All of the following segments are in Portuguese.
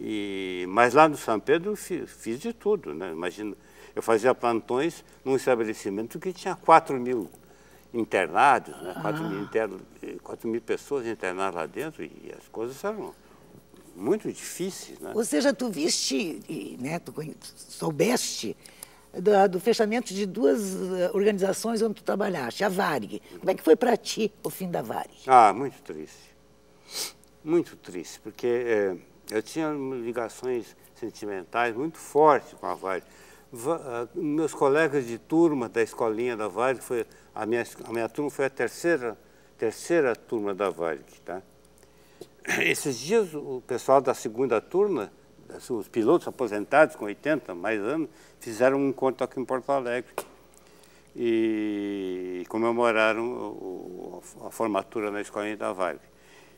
E, mas lá no São Pedro eu fiz, fiz de tudo, né? Imagina, eu fazia plantões num estabelecimento que tinha 4 mil internados, né? 4, ah. mil internos, 4 mil pessoas internadas lá dentro e as coisas eram muito difíceis. Né? Ou seja, tu viste, né, tu soubeste do, do, fechamento de duas eh, organizações onde tu trabalhaste, a Varig. Como é que foi para ti o fim da Varig? Ah, muito triste. Muito triste, porque é, eu tinha ligações sentimentais muito fortes com a Varig. Va, uh, meus colegas de turma da escolinha da Varig, foi, a, minha, a minha turma foi a terceira, terceira turma da Varig. Tá? Esses dias o pessoal da segunda turma os pilotos aposentados com 80 mais anos fizeram um encontro aqui em Porto Alegre e comemoraram a formatura na escolinha da Vale.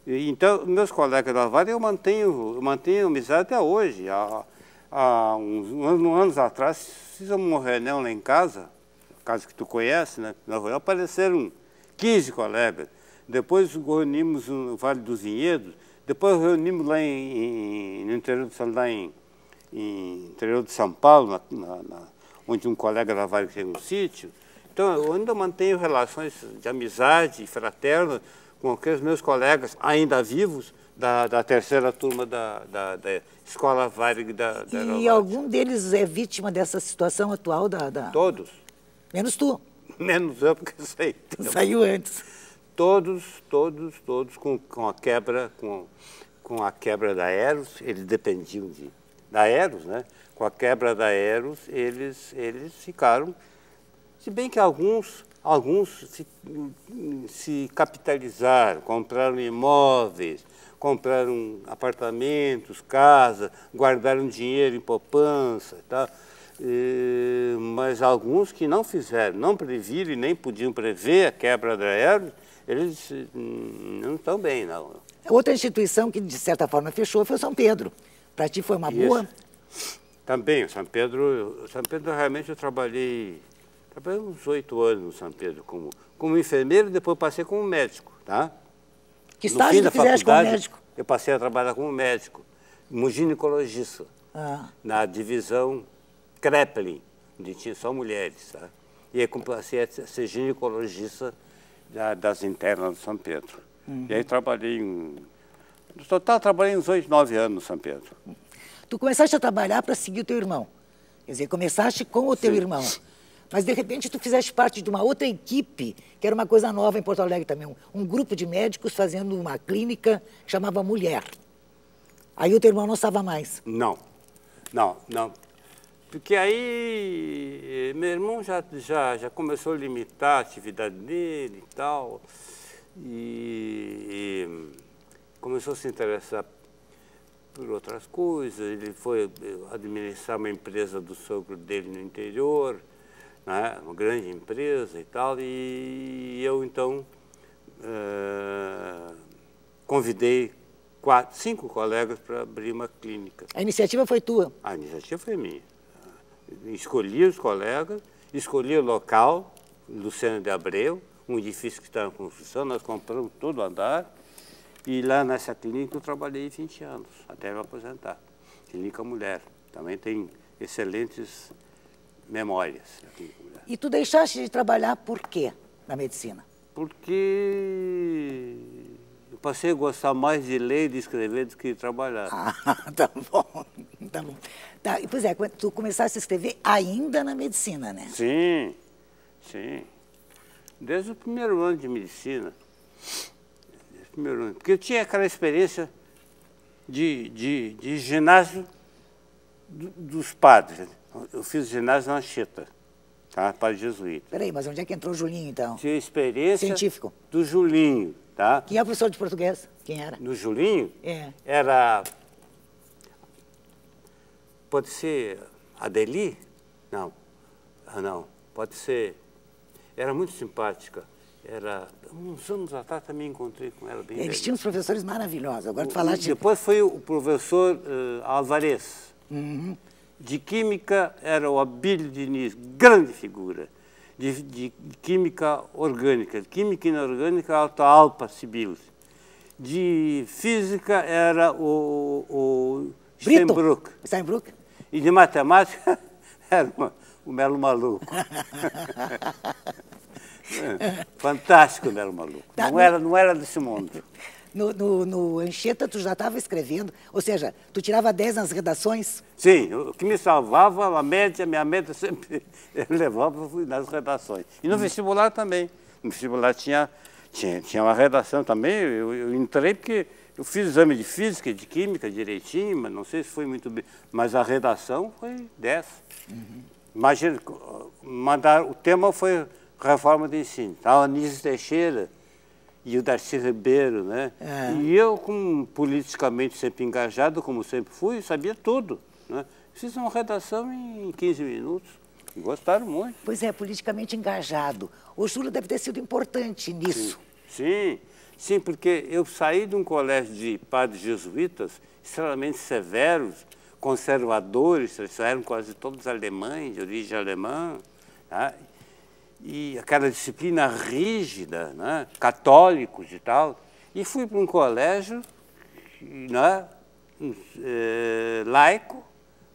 Então, meus colegas da Vale eu mantenho, eu mantenho amizade até hoje. Há, há uns, uns anos atrás, fizemos uma reunião lá em casa, casa que tu conhece, né? Na reunião apareceram 15 colegas. Depois reunimos no Vale dos Vinhedos, depois reunimos lá em, em, no interior de, lá em, em interior de São Paulo, na, na, na, onde um colega da Vale tem um sítio. Então, eu ainda mantenho relações de amizade fraterna com aqueles meus colegas ainda vivos da, da terceira turma da, da, da Escola Varig da, da E algum deles é vítima dessa situação atual da, da... Todos. Menos tu. Menos eu, porque saí. Saiu antes todos, todos, todos com, com a quebra, com, com a quebra da Eros, eles dependiam de, da Eros, né? Com a quebra da Eros, eles, eles ficaram, se bem que alguns, alguns se, se capitalizaram, compraram imóveis, compraram apartamentos, casas, guardaram dinheiro em poupança e tal. E, mas alguns que não fizeram, não previram e nem podiam prever a quebra da Eros, eles hum, não estão bem, não. Outra instituição que, de certa forma, fechou foi o São Pedro. Para ti foi uma Isso. boa? Também, o São Pedro, São Pedro realmente eu trabalhei, trabalhei uns oito anos no São Pedro como, como enfermeiro e depois passei como médico, tá? Que estágio tu fizeste como médico? Eu passei a trabalhar como médico, como ginecologista, ah. na divisão Kreplin, onde tinha só mulheres, tá? E aí passei a ser ginecologista da, das internas do São Pedro. Uhum. E aí trabalhei em... No total, trabalhei uns oito, nove anos no São Pedro. Tu começaste a trabalhar para seguir o teu irmão. Quer dizer, começaste com o teu Sim. irmão. Mas, de repente, tu fizeste parte de uma outra equipe, que era uma coisa nova em Porto Alegre também. Um, um grupo de médicos fazendo uma clínica que chamava Mulher. Aí o teu irmão não estava mais. Não, não, não. Porque aí meu irmão já, já, já começou a limitar a atividade dele e tal, e, e começou a se interessar por outras coisas. Ele foi administrar uma empresa do sogro dele no interior, né, uma grande empresa e tal, e eu então uh, convidei quatro, cinco colegas para abrir uma clínica. A iniciativa foi tua? A iniciativa foi minha escolhi os colegas, escolhi o local, Luciano de Abreu, um edifício que está em construção, nós compramos todo o andar, e lá nessa clínica eu trabalhei 20 anos, até me aposentar. Clínica Mulher, também tem excelentes memórias. E tu deixaste de trabalhar por quê na medicina? Porque eu passei a gostar mais de ler e de escrever do que de trabalhar. Ah, tá bom, tá bom. Tá, pois é, tu começaste a escrever ainda na medicina, né? Sim, sim. Desde o primeiro ano de medicina. Desde o primeiro ano. Porque eu tinha aquela experiência de, de, de ginásio do, dos padres. Eu fiz ginásio na Anchieta, tá? Padre jesuíta. Peraí, mas onde é que entrou o Julinho, então? Tinha experiência... Científico. Do Julinho, tá? Quem é o professor de português? Quem era? Do Julinho? É. Era Pode ser Adeli? Não. Ah, não. Pode ser. Era muito simpática. Era. Uns anos atrás também encontrei com ela bem. Eles velha. tinham uns professores maravilhosos. Agora tu falaste. Depois foi o professor uh, Alvarez. Uhum. De Química era o Abílio Diniz, grande figura. De, de, Química Orgânica. Química Inorgânica, Alta Alpa Sibilos. De Física era o, o? Steinbrück. Steinbrück? E de matemática era uma, o Melo Maluco. É, Fantástico o Melo Maluco. Tá, Não era, não era desse mundo. No, no, no Anchieta, tu já estava escrevendo, ou seja, tu tirava 10 nas redações, Sim, o que me salvava, a média, minha média sempre eu levava nas redações. E no vestibular também. No vestibular tinha, tinha, tinha uma redação também. Eu, eu entrei porque eu fiz exame de física de química direitinho, mas não sei se foi muito bem. Mas a redação foi 10. Imagina, mandar, o tema foi reforma do ensino. A Anísio Teixeira e o Darcy Ribeiro, né? É. E eu, como politicamente sempre engajado, como sempre fui, sabia tudo. Né? Fiz uma redação em 15 minutos. Gostaram muito. pois é, politicamente engajado. O Júlio deve ter sido importante nisso. Sim, sim, porque eu saí de um colégio de padres jesuítas extremamente severos, conservadores, eles eram quase todos alemães, de origem alemã, tá? E aquela disciplina rígida, né? católicos e tal, e fui para um colégio né? eh, laico,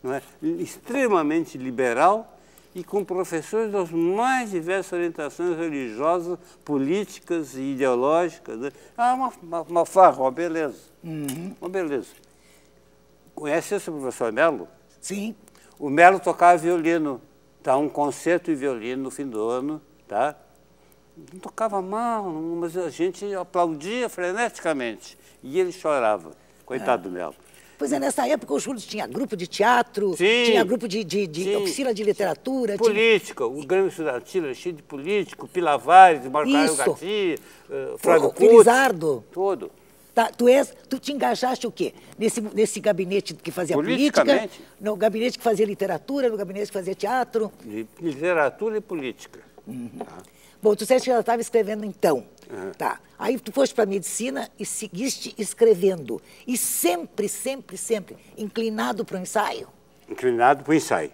não é? extremamente liberal, e com professores das mais diversas orientações religiosas, políticas e ideológicas. Né? Ah, uma, uma, uma farra, uma beleza. Uma beleza. Conhece esse professor Melo? Sim. O Melo tocava violino, tá? um concerto de violino no fim do ano, tá? Não tocava mal, mas a gente aplaudia freneticamente. E ele chorava. Coitado do Melo. Pois é, nessa época o Júlio tinha grupo de teatro, Sim. tinha grupo de, de, de oficina de literatura. tinha- Política, o Grêmio Estudantil era cheio de político, Pilavares, Isso. Garcia, eh, Flávio Couto. Felizardo. Tudo. Tá, tu, és, tu te engajaste o quê? Nesse, nesse gabinete que fazia política, no gabinete que fazia literatura, no gabinete que fazia teatro. Literatura e política. Bom, tu disseste que ela estava escrevendo então. Tá. Aí tu foste para medicina e seguiste escrevendo. E sempre, sempre, sempre inclinado para o ensaio? Inclinado para o ensaio.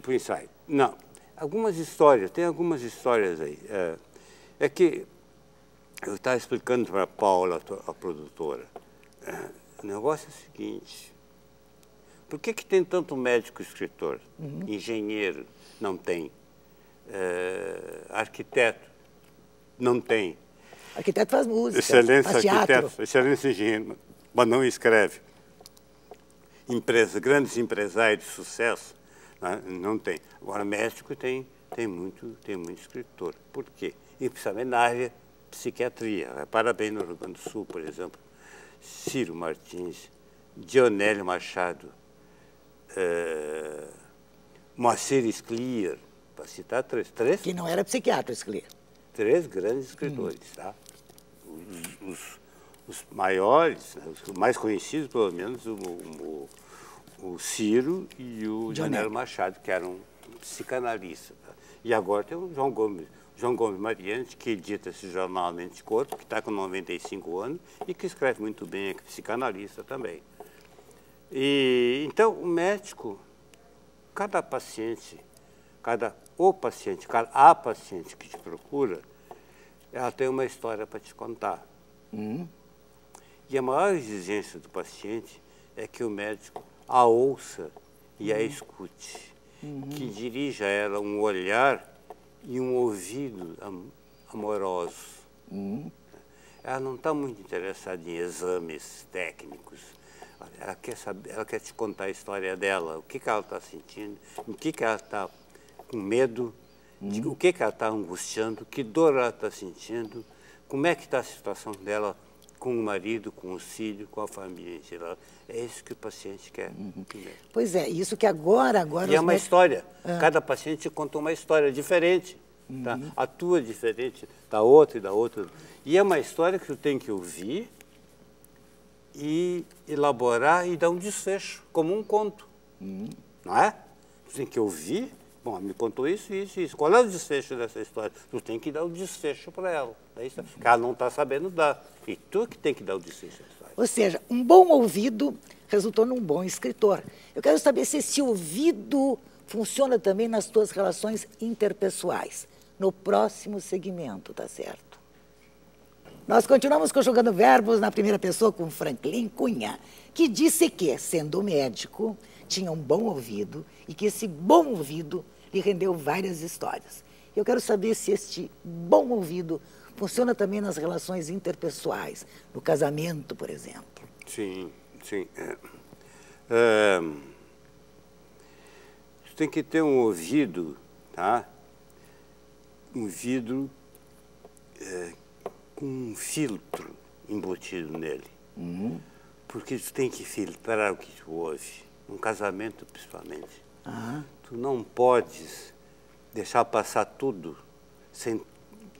Para o ensaio. Não. Algumas histórias, tem algumas histórias aí. É, é que eu estava explicando para a Paula, a to- a produtora. É, o negócio é o seguinte. Por que, que tem tanto médico escritor? Engenheiro? Não tem. É, arquiteto? Não tem. Arquiteto faz música, Excelente faz teatro. arquiteto, excelente engenheiro, mas não escreve. Empresa, grandes empresários de sucesso, né, não tem. Agora, médico tem, tem, muito, tem muito escritor. Por quê? E principalmente na área psiquiatria. Parabéns no Rio Grande do Sul, por exemplo. Ciro Martins, Dionélio Machado, eh, Moacir Sclier, para citar três, três Que não era psiquiatra, Sclier. três grandes escritores, tá? Os, os- os maiores, né, os mais conhecidos, pelo menos, o, o, o Ciro e o Janelo Machado, que eram psicanalistas. tá? E agora tem o João Gomes, João Gomes Mariante, que edita esse jornal Mente e Corpo, que está com 95 anos e que escreve muito bem, é psicanalista também. E, então, o médico, cada paciente, cada o paciente, cada a paciente que te procura, ela tem uma história para te contar. E a maior exigência do paciente é que o médico a ouça e a escute, que dirija a ela um olhar e um ouvido am- amoroso. Ela não está muito interessada em exames técnicos. Ela quer, saber, ela quer te contar a história dela, o que, que ela está sentindo, o que, que ela está com medo, de- o que, que ela está angustiando, que dor ela está sentindo, como é que está a situação dela com o marido, com o filho, com a família em geral. É isso que o paciente quer. primeiro. Pois é, isso que agora, agora... E é uma história. Cada paciente conta uma história diferente. Tá? A tua é diferente da outra e da outra. E é uma história que tu tem que ouvir e elaborar e dar um desfecho, como um conto. Não é? Tu tem que ouvir. Bom, me contou isso, isso, isso. Qual é o desfecho dessa história? Tu tem que dar o desfecho para ela. É isso ela não está sabendo dar. E tu que tem que dar o desfecho. Ou seja, um bom ouvido resultou num bom escritor. Eu quero saber se esse ouvido funciona também nas tuas relações interpessoais, no próximo segmento, tá certo? Nós continuamos conjugando verbos na primeira pessoa com Franklin Cunha, que disse que, sendo médico, tinha um bom ouvido e que esse bom ouvido lhe rendeu várias histórias. Eu quero saber se este bom ouvido funciona também nas relações interpessoais, no casamento, por exemplo. Sim, sim. É, é, você tem que ter um ouvido, tá? Um vidro é, com um filtro embutido nele. Uhum. Porque tu tem que filtrar o que tu ouve, num casamento principalmente. Uhum. Tu não podes deixar passar tudo sem,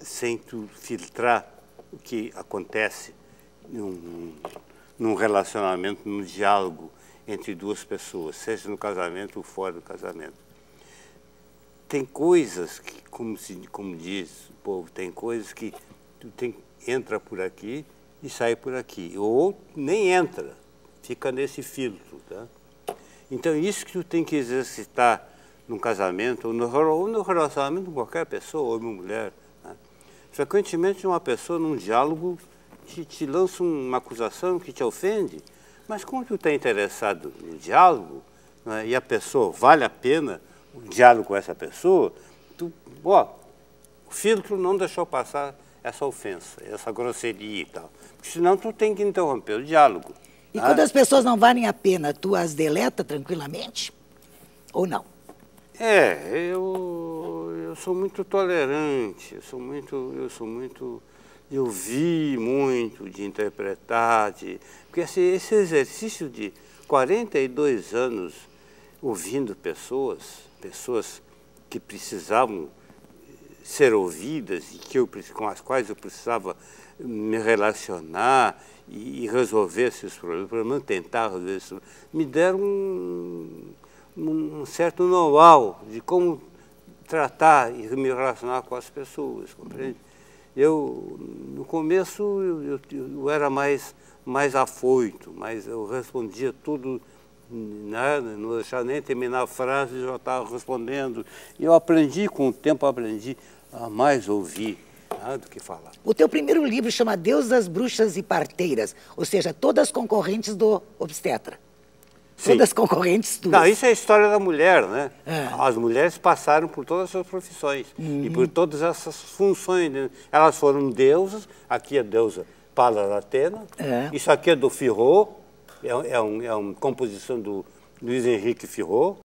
sem tu filtrar o que acontece num, num relacionamento, num diálogo entre duas pessoas, seja no casamento ou fora do casamento. Tem coisas que, como, se, como diz o povo, tem coisas que tu tem, entra por aqui e sai por aqui. Ou nem entra, fica nesse filtro. Tá? Então, isso que tu tem que exercitar num casamento, ou no, ou no relacionamento com qualquer pessoa, homem ou mulher. Né? Frequentemente, uma pessoa, num diálogo, te, te lança uma acusação que te ofende, mas como tu está interessado no diálogo, né, e a pessoa vale a pena o diálogo com essa pessoa, tu, ó, o filtro não deixou passar essa ofensa, essa grosseria e tal. Porque senão tu tem que interromper o diálogo. E tá? quando as pessoas não valem a pena, tu as deleta tranquilamente? Ou não? É, eu, eu sou muito tolerante, eu sou muito, eu sou muito, eu vi muito de interpretar, de, porque esse, esse exercício de 42 anos ouvindo pessoas, pessoas que precisavam ser ouvidas e que eu, com as quais eu precisava me relacionar e, resolver esses problemas, pelo menos tentar resolver isso, me deram um, um certo know-how de como tratar e me relacionar com as pessoas, compreende? Eu, no começo, eu, eu, eu era mais, mais afoito, mas eu respondia tudo nada, não deixava nem terminar a frase, já estava respondendo. E eu aprendi, com o tempo aprendi a mais ouvir ah, do que falar. O teu primeiro livro chama Deus das Bruxas e Parteiras, ou seja, todas concorrentes do obstetra. Todas concorrentes tuas. Não, isso é a história da mulher, né? É. As mulheres passaram por todas as suas profissões uhum. e por todas essas funções. Né? Elas foram deusas, aqui a deusa Palas Atena, é. isso aqui é do Firro, é, é, um, é uma composição do Luiz Henrique Firro,